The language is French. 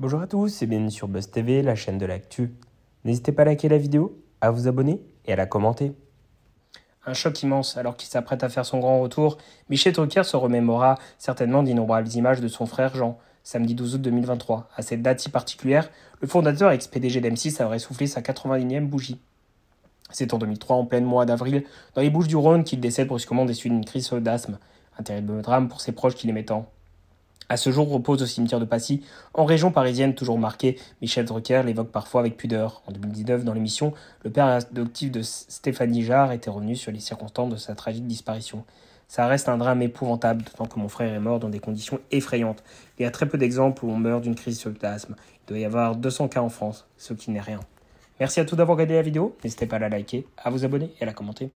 Bonjour à tous et bienvenue sur Buzz TV, la chaîne de l'actu. N'hésitez pas à liker la vidéo, à vous abonner et à la commenter. Un choc immense alors qu'il s'apprête à faire son grand retour, Michel Drucker se remémora certainement d'innombrables images de son frère Jean, samedi 12 août 2023. À cette date si particulière, le fondateur ex-PDG d'M6 aurait soufflé sa 81e bougie. C'est en 2003, en plein mois d'avril, dans les Bouches du Rhône, qu'il décède brusquement des suites d'une crise d'asthme. Un terrible drame pour ses proches qui l'aimaient tant. À ce jour repose au cimetière de Passy, en région parisienne toujours marquée. Michel Drucker l'évoque parfois avec pudeur. En 2019, dans l'émission, le père adoptif de Stéphanie Jarre était revenu sur les circonstances de sa tragique disparition. Ça reste un drame épouvantable, d'autant que mon frère est mort dans des conditions effrayantes. Il y a très peu d'exemples où on meurt d'une crise d'asthme. Il doit y avoir 200 cas en France, ce qui n'est rien. Merci à tous d'avoir regardé la vidéo. N'hésitez pas à la liker, à vous abonner et à la commenter.